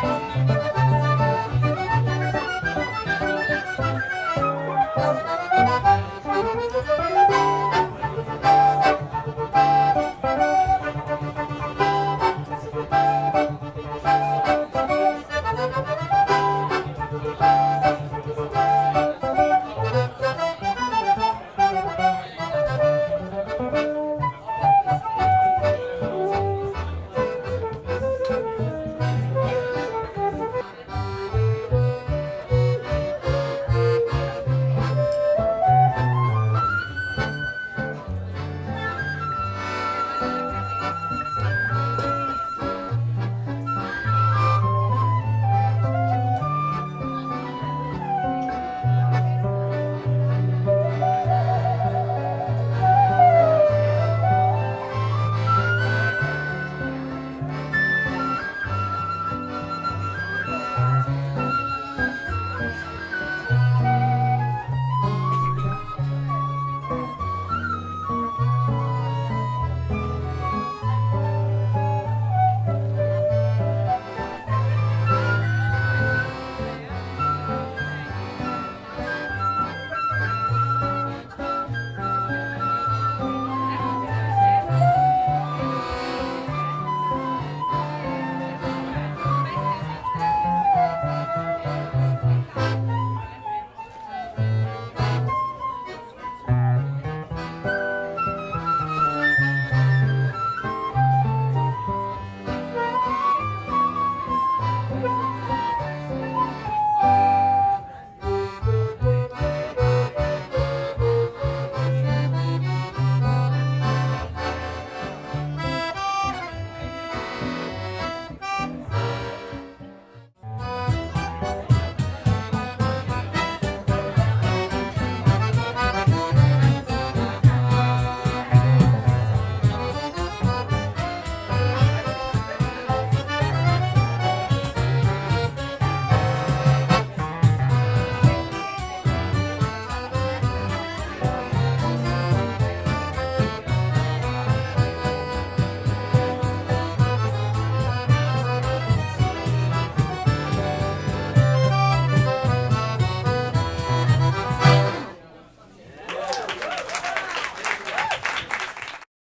Música